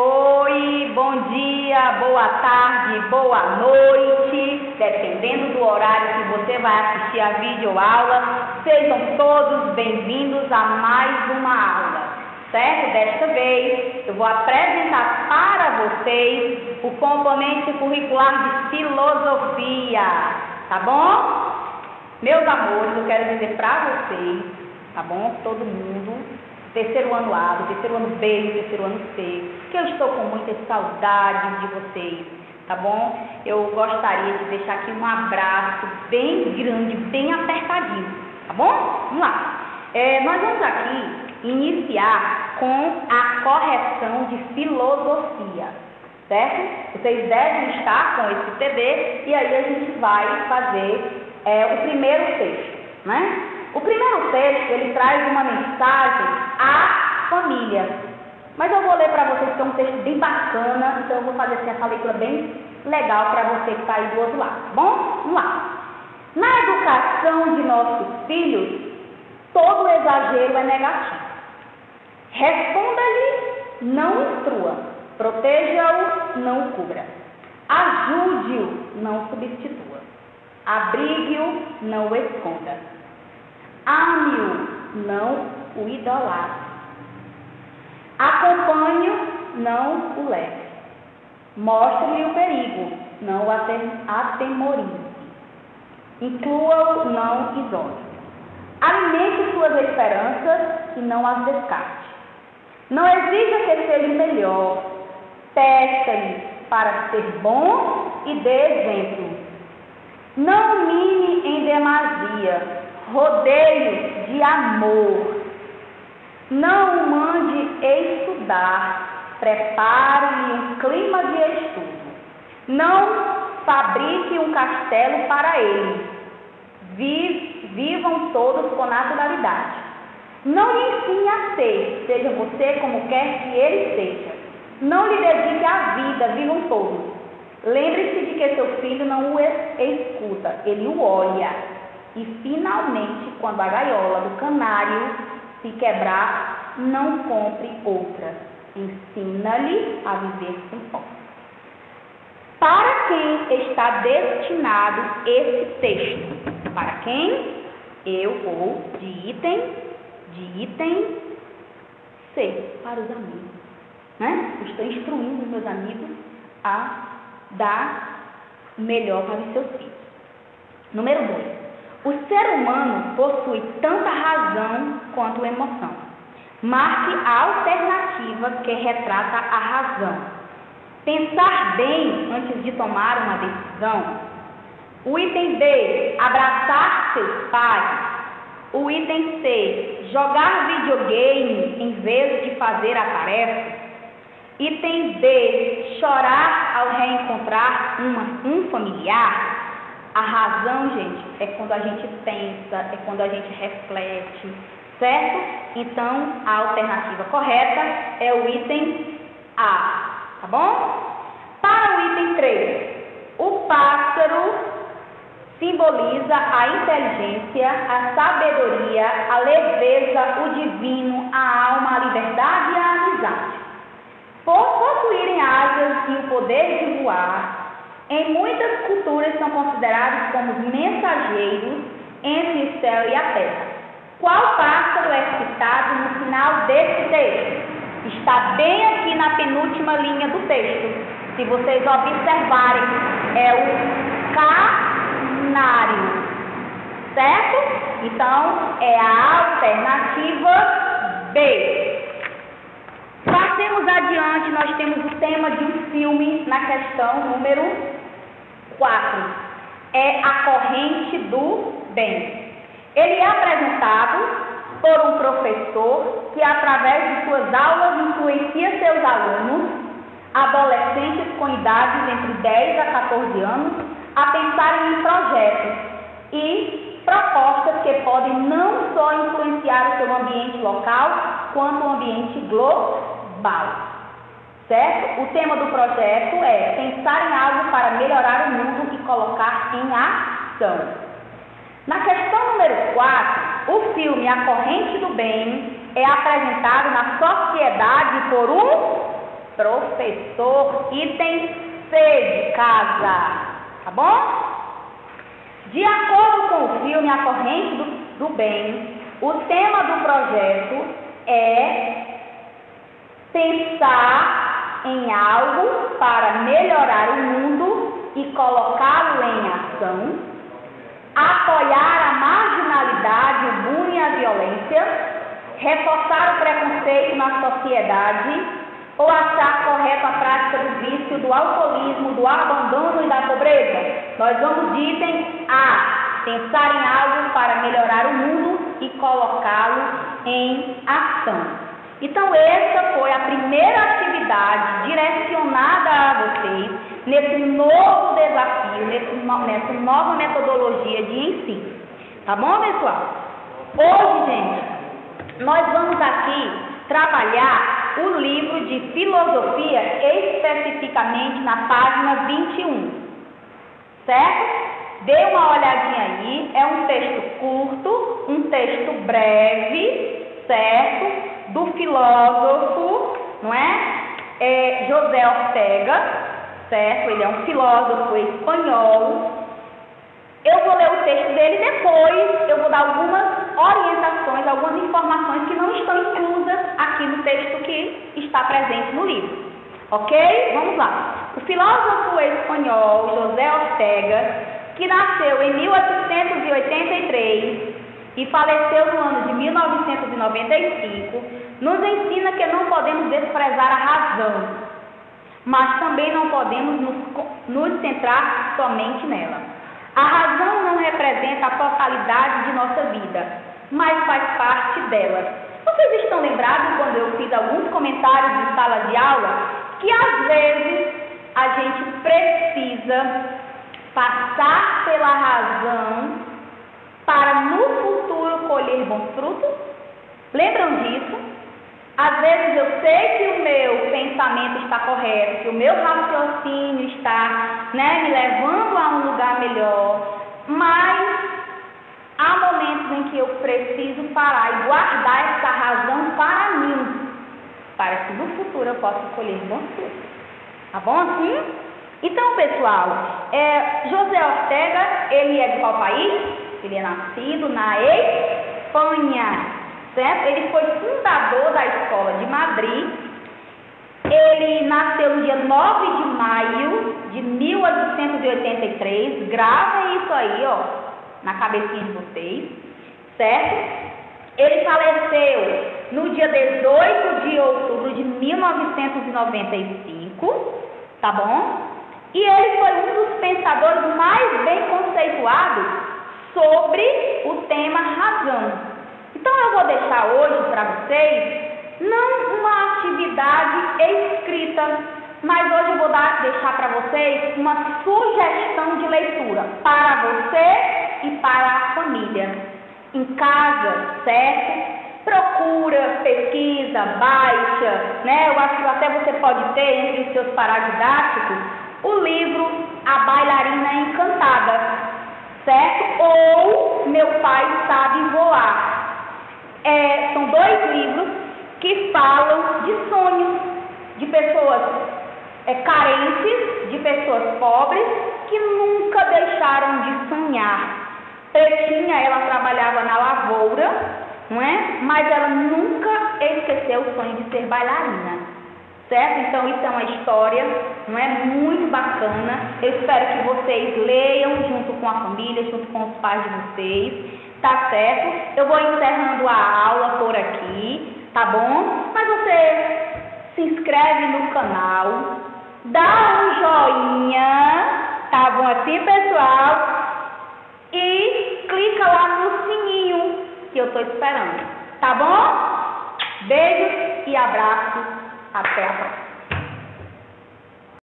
Oi, bom dia, boa tarde, boa noite, dependendo do horário que você vai assistir a videoaula. Sejam todos bem-vindos a mais uma aula, certo? Desta vez eu vou apresentar para vocês o componente curricular de filosofia, tá bom? Meus amores, eu quero dizer para vocês, tá bom? Todo mundo terceiro ano A, do terceiro ano B, do terceiro ano C, que eu estou com muita saudade de vocês, tá bom? Eu gostaria de deixar aqui um abraço bem grande, bem apertadinho, tá bom? Vamos lá. É, nós vamos aqui iniciar com a correção de filosofia, certo? Vocês devem estar com esse CD e aí a gente vai fazer é, o primeiro texto, né? O primeiro texto, ele traz uma mensagem à família. Mas eu vou ler para vocês que é um texto bem bacana, então eu vou fazer assim, essa leitura bem legal para você que está aí do outro lado, tá bom? Vamos lá. Na educação de nossos filhos, todo exagero é negativo. Responda-lhe, não instrua. Proteja-o, não cubra. Ajude-o, não substitua. Abrigue-o, não esconda. Ame-o, não o idolatre. Acompanhe-o, não o leve. Mostre-lhe o perigo, não o atemorize. Inclua-o, não isole. Alimente suas esperanças e não as descarte. Não exija que seja melhor. Peça-lhe para ser bom e dê exemplo. Não mine em demasia rodeio de amor. Não o mande estudar, prepare-lhe um clima de estudo. Não fabrique um castelo para ele. Vivam todos com naturalidade. Não lhe ensine a ser, seja você como quer que ele seja. Não lhe dedique a vida, vivam todos. Lembre-se de que seu filho não o escuta, ele o olha e finalmente, quando a gaiola do canário se quebrar, não compre outra. Ensina-lhe a viver sem fome. Para quem está destinado esse texto? Para quem? Eu vou de item, de item C, para os amigos. Né? estou instruindo meus amigos a dar melhor para os seus filhos. Número 2. O ser humano possui tanta razão quanto emoção. Marque a alternativa que retrata a razão. Pensar bem antes de tomar uma decisão. O item B, abraçar seus pais. O item C, jogar videogame em vez de fazer a tarefa. Item D, chorar ao reencontrar uma, um familiar. A razão, gente, é quando a gente pensa, é quando a gente reflete, certo? Então, a alternativa correta é o item A, tá bom? Para o item 3, o pássaro simboliza a inteligência, a sabedoria, a leveza, o divino, a alma, a liberdade e a amizade. Por possuírem asas e o poder de voar, em muitas culturas são considerados como mensageiros entre o céu e a terra. Qual pássaro é citado no final desse texto? Está bem aqui na penúltima linha do texto. Se vocês observarem, é o canário. Certo? Então, é a alternativa B. Passemos adiante, nós temos o tema de um filme na questão número 4. É a corrente do bem. Ele é apresentado por um professor que, através de suas aulas, influencia seus alunos, adolescentes com idades entre 10 a 14 anos, a pensarem em projetos e propostas que podem não só influenciar o seu ambiente local, quanto o ambiente global certo? O tema do projeto é pensar em algo para melhorar o mundo e colocar em ação. Na questão número 4, o filme A Corrente do Bem é apresentado na sociedade por um professor, item C de casa, tá bom? De acordo com o filme A Corrente do, do Bem, o tema do projeto é pensar em algo para melhorar o mundo e colocá-lo em ação, apoiar a marginalidade, o bullying e a violência, reforçar o preconceito na sociedade ou achar correta a prática do vício, do alcoolismo, do abandono e da pobreza? Nós vamos de item A, pensar em algo para melhorar o mundo e colocá-lo em ação. Então, essa foi a primeira atividade direcionada a vocês nesse novo desafio, nesse, nessa nova metodologia de ensino. Tá bom, pessoal? Hoje, gente, nós vamos aqui trabalhar o livro de filosofia, especificamente na página 21. Certo? Dê uma olhadinha aí, é um texto curto, um texto breve, certo? Do filósofo, não é? é José Ortega, certo? Ele é um filósofo espanhol. Eu vou ler o texto dele depois eu vou dar algumas orientações, algumas informações que não estão inclusas aqui no texto que está presente no livro. Ok? Vamos lá. O filósofo espanhol José Ortega, que nasceu em 1883, e faleceu no ano de 1995, nos ensina que não podemos desprezar a razão, mas também não podemos nos, nos centrar somente nela. A razão não representa a totalidade de nossa vida, mas faz parte dela. Vocês estão lembrados quando eu fiz alguns comentários de sala de aula que às vezes a gente precisa passar pela razão colher bons frutos? Lembram disso? Às vezes eu sei que o meu pensamento está correto, que o meu raciocínio está né, me levando a um lugar melhor, mas há momentos em que eu preciso parar e guardar essa razão para mim, para que no futuro eu possa colher bons frutos. Tá bom assim? Então, pessoal, é, José Ortega, ele é de qual país? Ele é nascido na Espanha, certo? Ele foi fundador da escola de Madrid. Ele nasceu no dia 9 de maio de 1883. Gravem isso aí, ó, na cabecinha de vocês, certo? Ele faleceu no dia 18 de outubro de 1995, tá bom? E ele foi um dos pensadores mais bem conceituados sobre o tema razão. Então eu vou deixar hoje para vocês não uma atividade escrita, mas hoje eu vou dar, deixar para vocês uma sugestão de leitura para você e para a família. Em casa, certo? Procura, pesquisa, baixa, né? Eu acho que até você pode ter entre os seus paradidáticos o livro A Bailarina Encantada, certo? Ou Meu Pai Sabe Voar. É, são dois livros que falam de sonhos de pessoas é, carentes, de pessoas pobres que nunca deixaram de sonhar. Pretinha, ela trabalhava na lavoura, não é? Mas ela nunca esqueceu o sonho de ser bailarina certo? Então isso é uma história, não é muito bacana. Eu espero que vocês leiam junto com a família, junto com os pais de vocês, tá certo? Eu vou encerrando a aula por aqui, tá bom? Mas você se inscreve no canal, dá um joinha, tá bom assim, pessoal? E clica lá no sininho que eu tô esperando, tá bom? Beijos e abraços até a próxima.